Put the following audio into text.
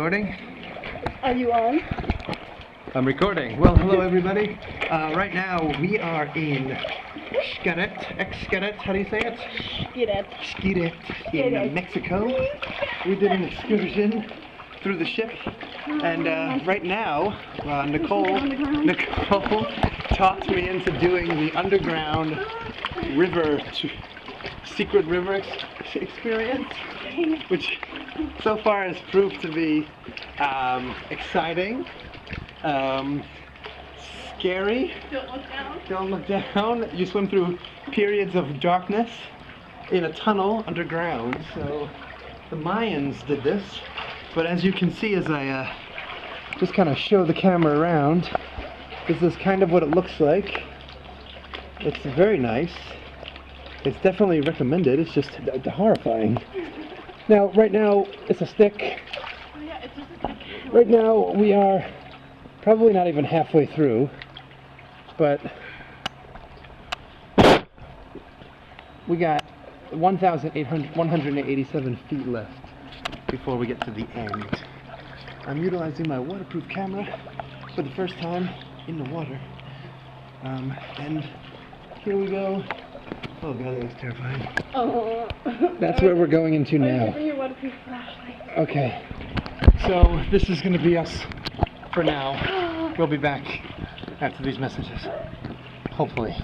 recording? Are you on? I'm recording. Well, hello everybody. Uh, right now we are in Xcaret, Xcaret, how do you say it? It. Xcaret in Xcaret. Mexico. We did an excursion through the ship, and uh, right now uh, Nicole, Nicole talked me into doing the underground river, secret river ex- experience, which so far has proved to be um, exciting, um, scary. Don't look down. Don't look down. You swim through periods of darkness in a tunnel underground. So the Mayans did this. But as you can see, as I uh, just kind of show the camera around, this is kind of what it looks like. It's very nice. It's definitely recommended. It's just horrifying. Now, right now, it's a stick. Right now, we are probably not even halfway through, but we got 1,800 187 feet left before we get to the end. I'm utilizing my waterproof camera for the first time in the water. Um, and here we go. Oh god, that was terrifying. Oh. That's where we're going into now. Bring your waterproof flashlight. Okay. So this is going to be us for now. We'll be back after these messages. Hopefully.